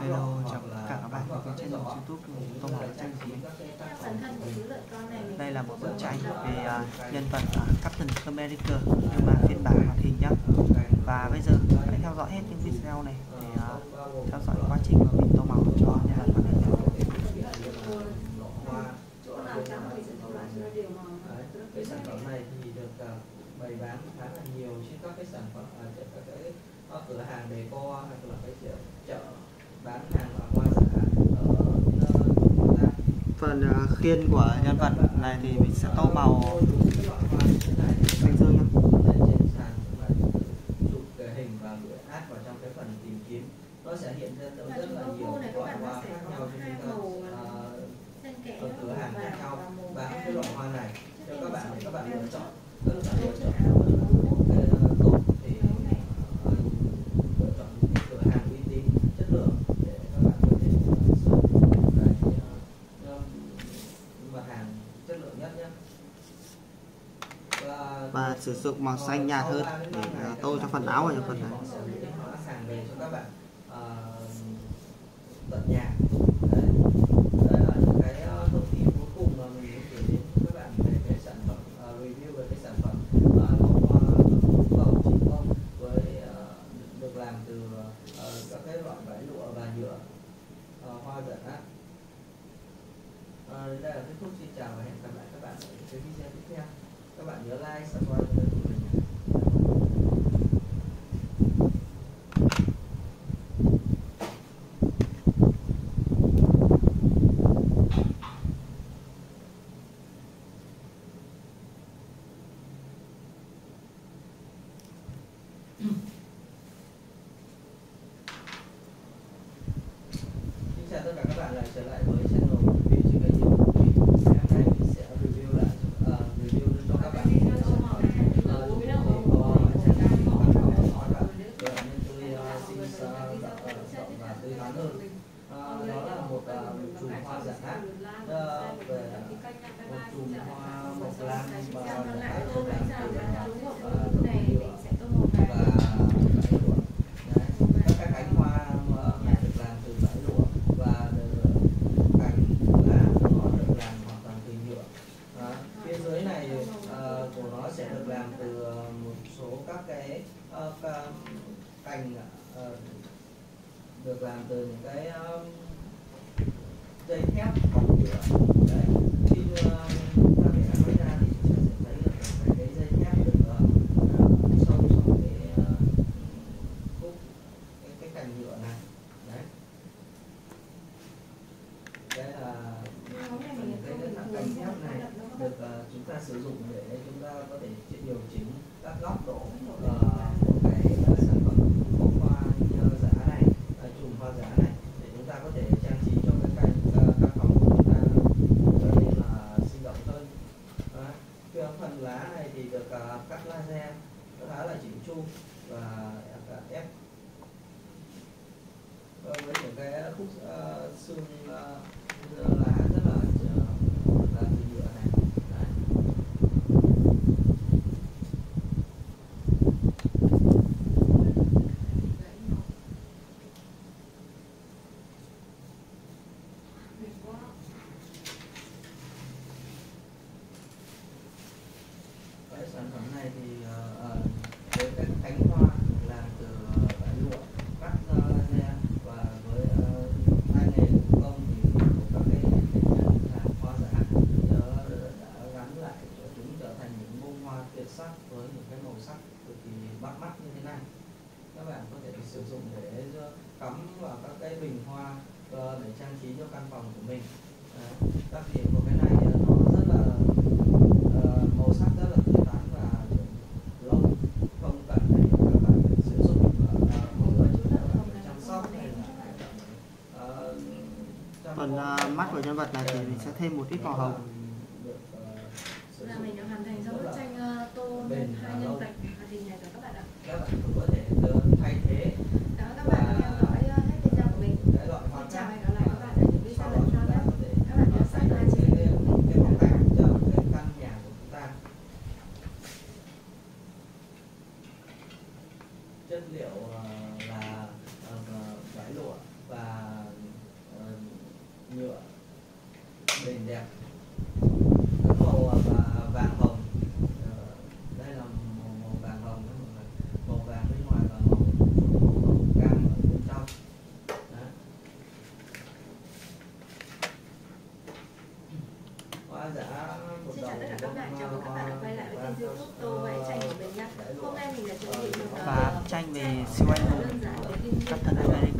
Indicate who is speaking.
Speaker 1: Hello, chào tất cả các bạn đến với channel youtube Tô Màu Tranh của mình Đây là một bức tranh về uh, nhân vật uh, Captain America nhưng mà phiên bản hoạt hình nhé Và bây giờ hãy theo dõi hết những video này để uh, theo dõi quá trình mà mình tô màu cho nhân vật hoạt hình
Speaker 2: cái sản phẩm này thì được uh, bày bán khá là nhiều trên các cái sản phẩm uh, các cái uh, cửa hàng đề co hoặc là cái chợ bán hàng hoa giả ở
Speaker 1: phần uh, khiên của nhân vật này thì mình sẽ tô màu. Xanh dương nhé
Speaker 2: trên sàn và chụp cái hình và gửi ad vào trong cái phần tìm kiếm. Nó sẽ hiện ra tới rất là nhiều loại hoa khác nhau trên các uh, cửa hàng khác nhau bán cái loại hoa này. Cho các bạn để các bạn lựa chọn. Các bạn lựa chọn cái tốt thì uh, lựa chọn những cái cửa hàng uy tín chất lượng để các bạn có thể sử dụng cái uh, mặt hàng chất lượng nhất nhé
Speaker 1: và sử dụng màu xanh nhạt hơn để à, tô cho phần áo và cho phần này
Speaker 2: hàng về cho các bạn uh, tận nhà đấy đây là những cái uh, thông tin cuối cùng mà mình muốn gửi đến các bạn về cái sản phẩm uh, review về cái sản phẩm uh, hoa cầu chính không với uh, được làm từ uh, các cái loại vải lụa và nhựa uh, hoa giận á uh, đây là kết thúc xin chào và hẹn gặp lại các bạn ở những cái video tiếp theo các bạn nhớ like, subscribe kênh mình Xin chào tất cả các bạn lại trở lại với channel review trên kênh youtube của mình Ngày hôm nay mình sẽ review lại uh, review cho các bạn một sản phẩm uh, để có trang trí văn phòng của các bạn để nên tôi uh, xin uh, rộng và tươi tắn hơn uh, đó là một uh, chùm hoa giả uh, về một chùm hoa mộc lan và Đấy. các cái cánh hoa uh, này được làm từ vải lụa và được cành lá của nó được làm hoàn toàn từ nhựa. Đó. phía dưới này của nó sẽ được làm từ một số các cái ca- cành được làm từ những cái dây thép bọc nhựa đấy khi uh, ta để nó ra thì chúng ta sẽ thấy là cái, ờ, cái dây thép được uh, sâu trong cái uh, khúc cái, cái cành nhựa này. Đấy. Đây là cái cái cành thép này được uh, chúng ta sử dụng để chúng ta có thể điều chỉnh các góc độ uh, của cái uh, sản phẩm bông hoa uh, giả này uh, chùm hoa giả này để chúng ta có thể trang trí cho cái cảnh uh, căn phòng của chúng ta trở nên là sinh động hơn Đấy. cái phần lá này thì được uh, cắt laser khá là chỉnh chu và à, ép. Vâng, với những cái khúc uh, xương uh, lá rất là uh, là từ nhựa này Đấy. cái sản phẩm này thì uh, uh, với cái cánh hoa làm từ uh, vải lụa cắt uh, laser và với uh, tay nghề thủ công thì của các cái nghệ nhân làm hoa giả uh, đã gắn lại cho chúng trở thành những bông hoa tuyệt sắc với những cái màu sắc cực kỳ bắt mắt như thế này các bạn có thể sử dụng để uh, cắm vào các cái bình hoa uh, để trang trí cho căn phòng của mình. Đấy. đặc điểm của cái này nó rất là uh, màu sắc rất là tươi tắn và lâu không cần phải các bạn phải sử dụng uh, người chúng ta chăm sóc hay là uh,
Speaker 1: phần uh, mắt của nhân vật này thì mình sẽ thêm một ít màu hồng
Speaker 2: được, uh, sử
Speaker 3: là
Speaker 2: dụng
Speaker 3: mình đã hoàn thành xong bức tranh uh, tô
Speaker 2: Bền
Speaker 3: hai
Speaker 2: và
Speaker 3: nhân
Speaker 2: lâu.
Speaker 3: vật hoạt hình này rồi các bạn ạ.
Speaker 2: các bạn cũng có thể uh, thay thế
Speaker 3: Cảm ơn các bạn đã theo dõi uh, hết video của mình.
Speaker 2: cái loại hoa
Speaker 3: Xin chào
Speaker 2: khác
Speaker 3: và hẹn gặp lại các bạn ở những video
Speaker 2: sau đó
Speaker 3: lần
Speaker 2: chúng
Speaker 3: sau
Speaker 2: ta
Speaker 3: nhé.
Speaker 2: có thể
Speaker 3: Các bạn nhớ
Speaker 2: uh, thay
Speaker 3: subscribe
Speaker 2: đổi
Speaker 3: trên
Speaker 2: cái,
Speaker 3: kênh của mình.
Speaker 2: cái phong cách cho cái căn nhà của chúng ta chất liệu uh, là uh, vải lụa và ờ, nhựa bền đẹp các màu ờ, và vàng hồng Ờ, đây là màu, màu vàng hồng đó mọi người màu vàng bên ngoài và màu, màu cam ở bên trong Đấy. hoa giả một
Speaker 3: Xin chào tất cả các bạn, chào mừng các bạn đã quay lại với kênh youtube Tô Vẽ Tranh của mình nhé Hôm nay mình đã chuẩn bị một
Speaker 1: và bức tranh về siêu anh hùng Captain America